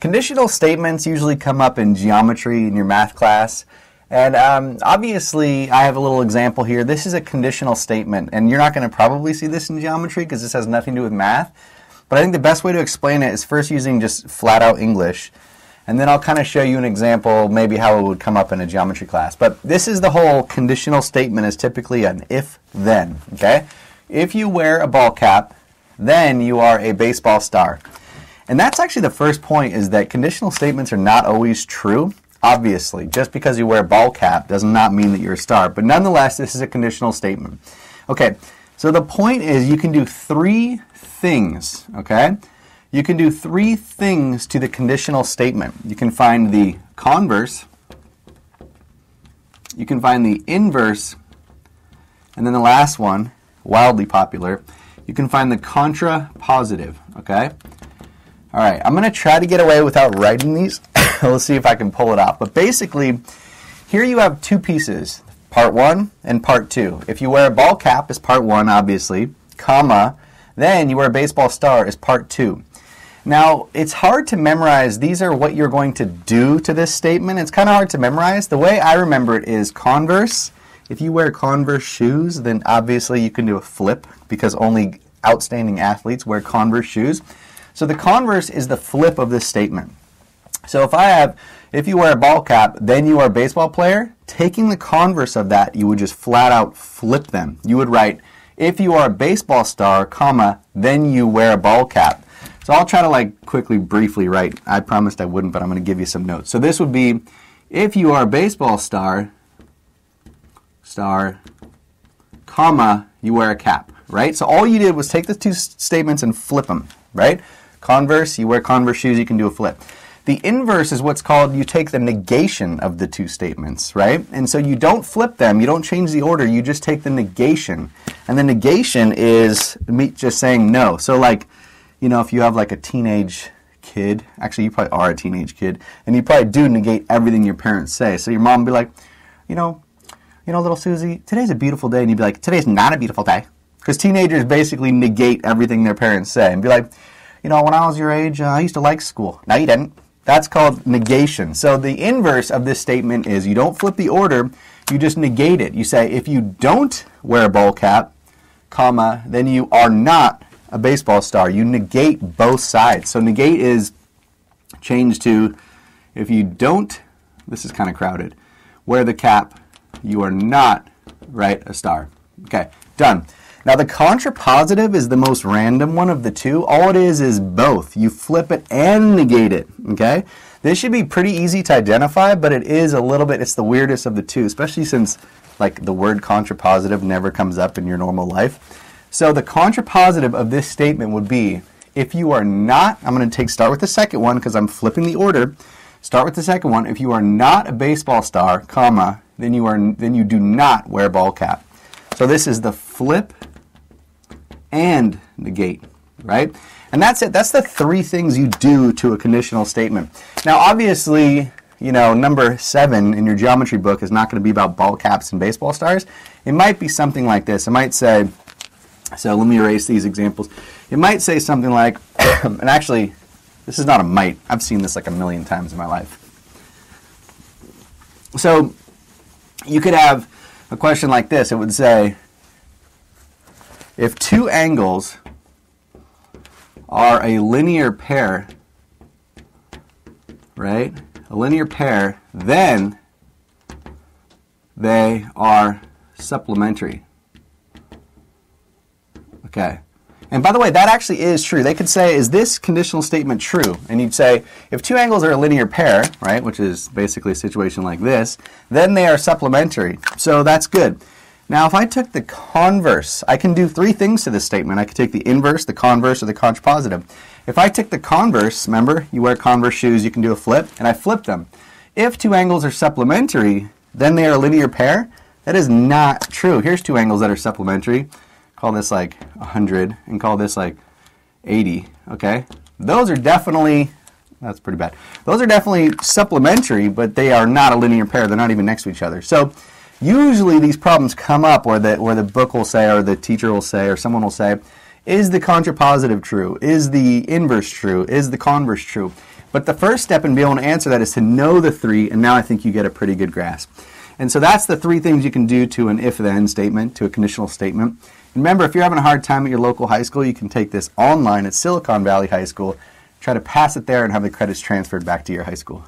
Conditional statements usually come up in geometry in your math class. And um, obviously, I have a little example here. This is a conditional statement, and you're not going to probably see this in geometry because this has nothing to do with math. But I think the best way to explain it is first using just flat out English, and then I'll kind of show you an example, maybe how it would come up in a geometry class. But this is the whole conditional statement is typically an if then, okay? If you wear a ball cap, then you are a baseball star. And that's actually the first point is that conditional statements are not always true. Obviously, just because you wear a ball cap does not mean that you're a star. But nonetheless, this is a conditional statement. Okay, so the point is you can do three things, okay? You can do three things to the conditional statement. You can find the converse, you can find the inverse, and then the last one, wildly popular, you can find the contrapositive, okay? All right, I'm going to try to get away without writing these. Let's see if I can pull it off. But basically, here you have two pieces, part one and part two. If you wear a ball cap, is part one, obviously, comma, then you wear a baseball star is part two. Now, it's hard to memorize. These are what you're going to do to this statement. It's kind of hard to memorize. The way I remember it is converse. If you wear converse shoes, then obviously you can do a flip because only outstanding athletes wear converse shoes. So the converse is the flip of this statement. So if I have, if you wear a ball cap, then you are a baseball player, taking the converse of that, you would just flat out flip them. You would write, if you are a baseball star, comma, then you wear a ball cap. So I'll try to like quickly, briefly write. I promised I wouldn't, but I'm going to give you some notes. So this would be, if you are a baseball star, star, comma, you wear a cap, right? So all you did was take the two statements and flip them, right? Converse, you wear Converse shoes, you can do a flip. The inverse is what's called you take the negation of the two statements, right? And so you don't flip them, you don't change the order, you just take the negation. And the negation is me just saying no. So, like, you know, if you have like a teenage kid, actually, you probably are a teenage kid, and you probably do negate everything your parents say. So your mom would be like, you know, you know, little Susie, today's a beautiful day. And you'd be like, today's not a beautiful day. Because teenagers basically negate everything their parents say and be like, you know, when I was your age, uh, I used to like school. No, you didn't. That's called negation. So the inverse of this statement is you don't flip the order, you just negate it. You say, if you don't wear a bowl cap, comma, then you are not a baseball star. You negate both sides. So negate is changed to if you don't, this is kind of crowded, wear the cap, you are not, right, a star. Okay, done. Now the contrapositive is the most random one of the two. All it is is both. You flip it and negate it, okay? This should be pretty easy to identify, but it is a little bit, it's the weirdest of the two, especially since like the word contrapositive never comes up in your normal life. So the contrapositive of this statement would be if you are not, I'm going to take start with the second one because I'm flipping the order. Start with the second one. If you are not a baseball star, comma, then you are then you do not wear ball cap. So this is the flip and negate, right? And that's it. That's the three things you do to a conditional statement. Now, obviously, you know, number seven in your geometry book is not going to be about ball caps and baseball stars. It might be something like this. It might say, so let me erase these examples. It might say something like, and actually, this is not a might. I've seen this like a million times in my life. So you could have a question like this. It would say, if two angles are a linear pair, right? A linear pair, then they are supplementary. Okay. And by the way, that actually is true. They could say, is this conditional statement true? And you'd say, if two angles are a linear pair, right, which is basically a situation like this, then they are supplementary. So that's good. Now, if I took the converse, I can do three things to this statement. I could take the inverse, the converse, or the contrapositive. If I took the converse, remember, you wear converse shoes, you can do a flip, and I flip them. If two angles are supplementary, then they are a linear pair. That is not true. Here's two angles that are supplementary. Call this like 100 and call this like 80, okay? Those are definitely, that's pretty bad. Those are definitely supplementary, but they are not a linear pair. They're not even next to each other. So Usually these problems come up where the, where the book will say or the teacher will say or someone will say, Is the contrapositive true? Is the inverse true? Is the converse true? But the first step in being able to answer that is to know the three, and now I think you get a pretty good grasp. And so that's the three things you can do to an if then statement, to a conditional statement. Remember, if you're having a hard time at your local high school, you can take this online at Silicon Valley High School, try to pass it there, and have the credits transferred back to your high school.